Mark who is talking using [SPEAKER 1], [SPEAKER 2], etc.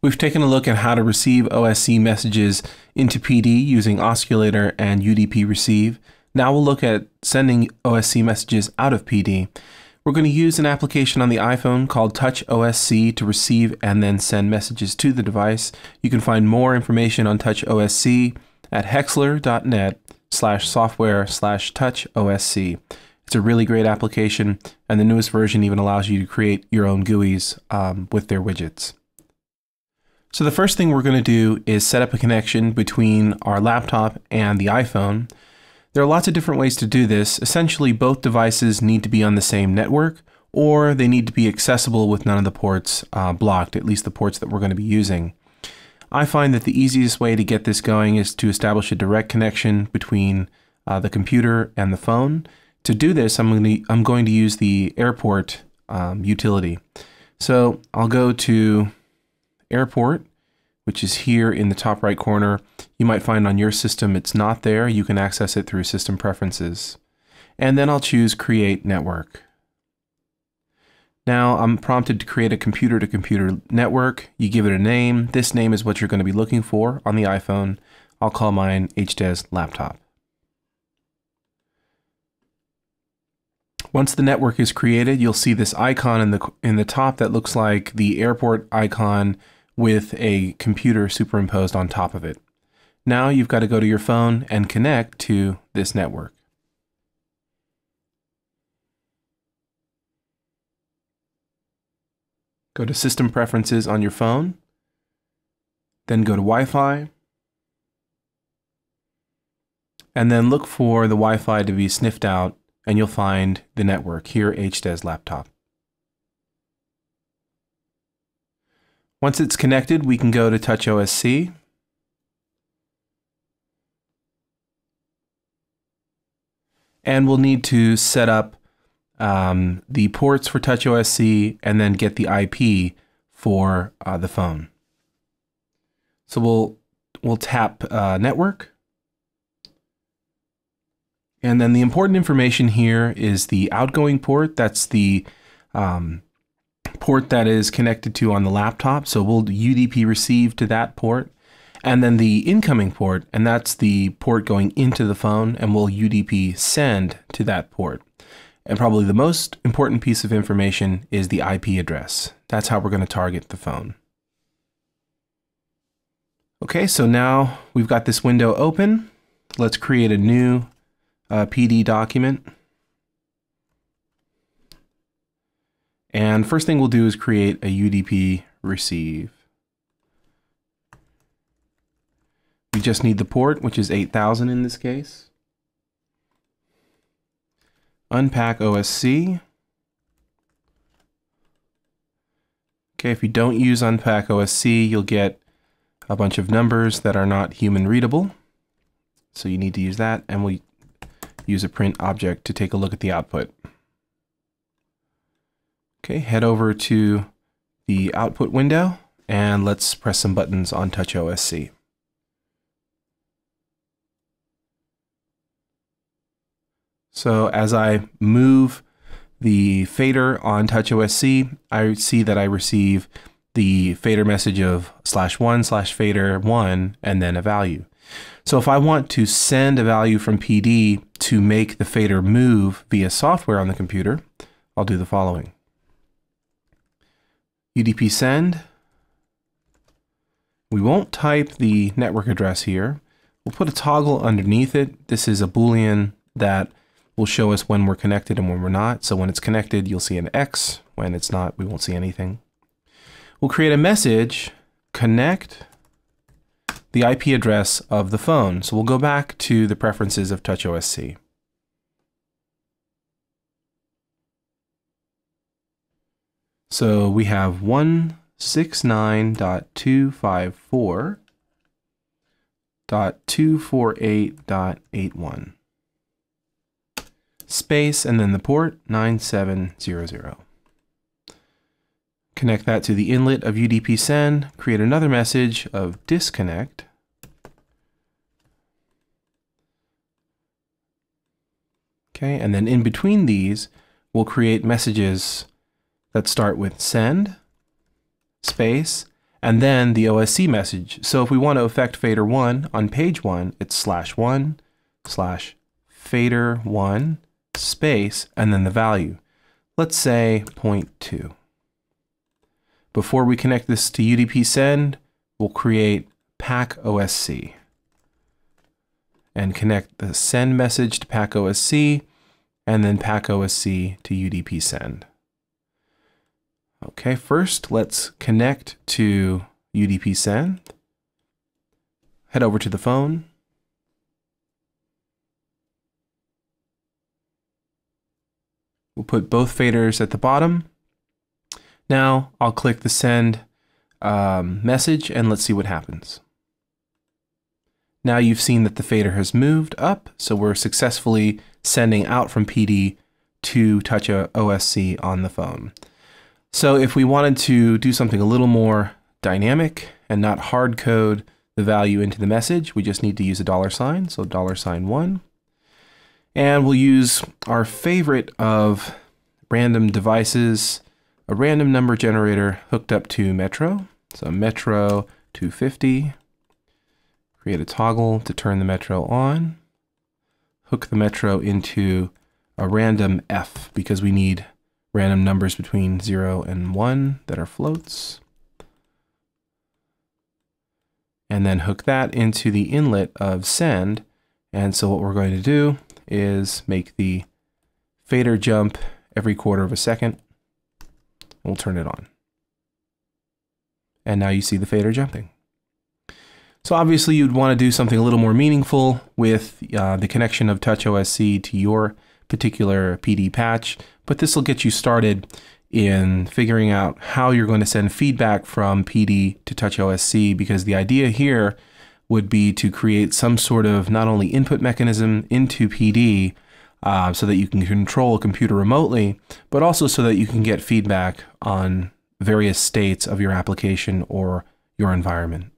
[SPEAKER 1] We've taken a look at how to receive OSC messages into PD using Osculator and UDP receive. Now we'll look at sending OSC messages out of PD. We're going to use an application on the iPhone called Touch OSC to receive and then send messages to the device. You can find more information on Touch OSC at hexler.net slash software slash touch OSC. It's a really great application, and the newest version even allows you to create your own GUIs um, with their widgets. So the first thing we're going to do is set up a connection between our laptop and the iPhone. There are lots of different ways to do this. Essentially, both devices need to be on the same network, or they need to be accessible with none of the ports uh, blocked, at least the ports that we're going to be using. I find that the easiest way to get this going is to establish a direct connection between uh, the computer and the phone. To do this, I'm going to, I'm going to use the airport um, utility. So I'll go to airport, which is here in the top right corner. You might find on your system it's not there. You can access it through system preferences. And then I'll choose create network. Now I'm prompted to create a computer to computer network. You give it a name. This name is what you're going to be looking for on the iPhone. I'll call mine HDEZ laptop. Once the network is created, you'll see this icon in the in the top that looks like the airport icon with a computer superimposed on top of it. Now you've got to go to your phone and connect to this network. Go to System Preferences on your phone, then go to Wi-Fi, and then look for the Wi-Fi to be sniffed out and you'll find the network here, HDEZ laptop. Once it's connected, we can go to TouchOSC. And we'll need to set up um, the ports for TouchOSC and then get the IP for uh, the phone. So we'll we'll tap uh, network. And then the important information here is the outgoing port. That's the um, port that is connected to on the laptop. So we'll UDP receive to that port. And then the incoming port, and that's the port going into the phone, and we'll UDP send to that port. And probably the most important piece of information is the IP address. That's how we're going to target the phone. Okay, so now we've got this window open. Let's create a new uh, PD document. And first thing we'll do is create a UDP receive. We just need the port, which is 8000 in this case. Unpack OSC. Okay, if you don't use Unpack OSC, you'll get a bunch of numbers that are not human readable. So you need to use that, and we'll use a print object to take a look at the output. Okay, head over to the output window and let's press some buttons on Touch OSC. So as I move the fader on Touch OSC, I see that I receive the fader message of slash one slash fader one and then a value. So if I want to send a value from PD to make the fader move via software on the computer, I'll do the following. UDP send. We won't type the network address here. We'll put a toggle underneath it. This is a Boolean that will show us when we're connected and when we're not. So when it's connected, you'll see an X. When it's not, we won't see anything. We'll create a message, connect the IP address of the phone. So we'll go back to the preferences of TouchOSC. So we have 169.254.248.81 space and then the port 9700. Connect that to the inlet of UDP send, create another message of disconnect. Okay, and then in between these, we'll create messages that start with send, space, and then the OSC message. So if we want to affect fader 1 on page 1, it's slash 1 slash fader 1 space and then the value. Let's say 0.2. Before we connect this to UDP send, we'll create pack OSC and connect the send message to pack OSC and then pack OSC to UDP send. Okay, first let's connect to UDP send. Head over to the phone. We'll put both faders at the bottom. Now I'll click the send um, message and let's see what happens. Now you've seen that the fader has moved up, so we're successfully sending out from PD to touch a OSC on the phone. So if we wanted to do something a little more dynamic and not hard code the value into the message, we just need to use a dollar sign, so dollar sign one. And we'll use our favorite of random devices, a random number generator hooked up to Metro. So Metro 250, create a toggle to turn the Metro on, hook the Metro into a random F because we need random numbers between 0 and 1 that are floats. And then hook that into the inlet of send. And so what we're going to do is make the fader jump every quarter of a second. We'll turn it on. And now you see the fader jumping. So obviously you'd want to do something a little more meaningful with uh, the connection of TouchOSC to your particular PD patch, but this will get you started in figuring out how you're going to send feedback from PD to TouchOSC because the idea here would be to create some sort of not only input mechanism into PD uh, so that you can control a computer remotely, but also so that you can get feedback on various states of your application or your environment.